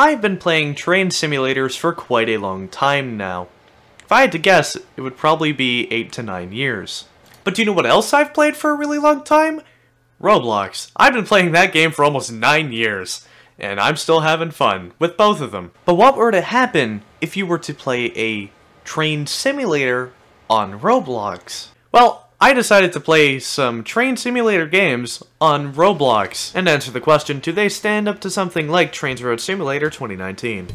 I've been playing train simulators for quite a long time now. If I had to guess, it would probably be 8 to 9 years. But do you know what else I've played for a really long time? Roblox. I've been playing that game for almost 9 years, and I'm still having fun with both of them. But what were to happen if you were to play a train simulator on Roblox? Well, I decided to play some train simulator games on Roblox and answer the question, do they stand up to something like Trainz Railroad Simulator 2019?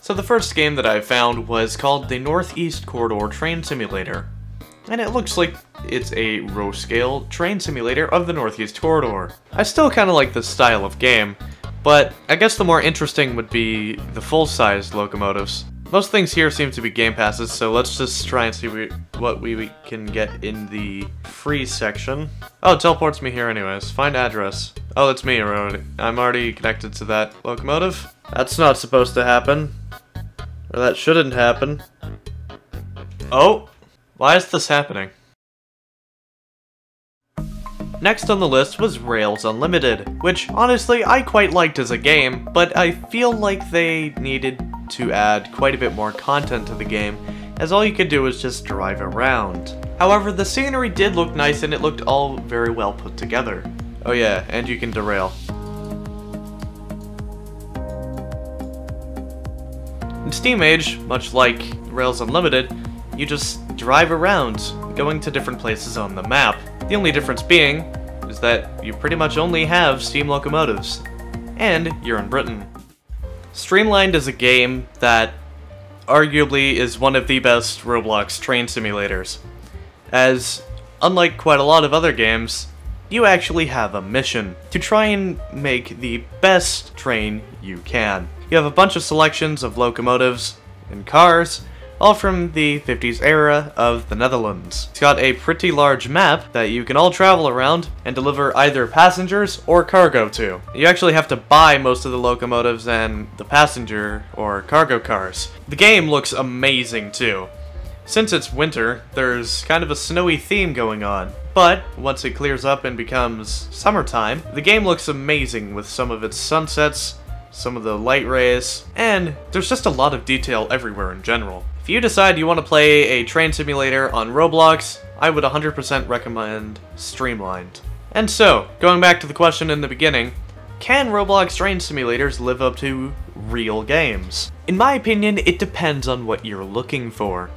So the first game that I found was called the Northeast Corridor Train Simulator. And it looks like it's a row-scale train simulator of the Northeast Corridor. I still kind of like this style of game, but I guess the more interesting would be the full-sized locomotives. Most things here seem to be game passes, so let's just try and see we, what we can get in the free section. Oh, it teleports me here anyways. Find address. Oh, it's me, already. I'm already connected to that locomotive. That's not supposed to happen. Or that shouldn't happen. Oh! Why is this happening? Next on the list was Rails Unlimited, which honestly I quite liked as a game, but I feel like they needed to add quite a bit more content to the game, as all you could do was just drive around. However, the scenery did look nice and it looked all very well put together. Oh yeah, and you can derail. In Steam Age, much like Rails Unlimited, you just drive around, going to different places on the map. The only difference being is that you pretty much only have steam locomotives. And you're in Britain. Streamlined is a game that arguably is one of the best Roblox train simulators. As, unlike quite a lot of other games, you actually have a mission to try and make the best train you can. You have a bunch of selections of locomotives and cars, all from the 50s era of the Netherlands. It's got a pretty large map that you can all travel around and deliver either passengers or cargo to. You actually have to buy most of the locomotives and the passenger or cargo cars. The game looks amazing too. Since it's winter, there's kind of a snowy theme going on. But, once it clears up and becomes summertime, the game looks amazing with some of its sunsets, some of the light rays, and there's just a lot of detail everywhere in general. If you decide you want to play a train simulator on Roblox, I would 100% recommend Streamlined. And so, going back to the question in the beginning, can Roblox train simulators live up to real games? In my opinion, it depends on what you're looking for.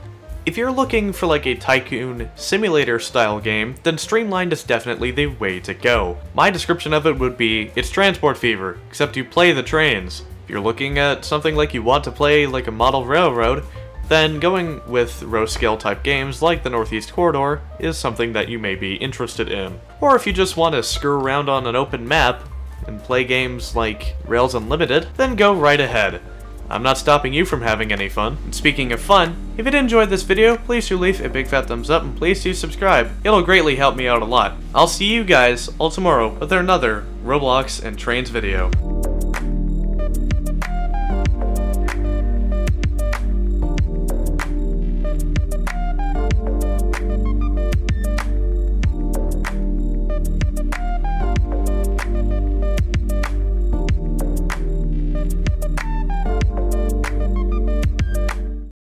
If you're looking for like a tycoon simulator style game, then Streamlined is definitely the way to go. My description of it would be, it's Transport Fever, except you play the trains. If you're looking at something like you want to play like a model railroad, then going with row scale type games like the Northeast Corridor is something that you may be interested in. Or if you just want to screw around on an open map and play games like Rails Unlimited, then go right ahead. I'm not stopping you from having any fun. And speaking of fun, if you did enjoy this video, please do leave a big fat thumbs up and please do subscribe. It'll greatly help me out a lot. I'll see you guys all tomorrow with another Roblox and Trains video.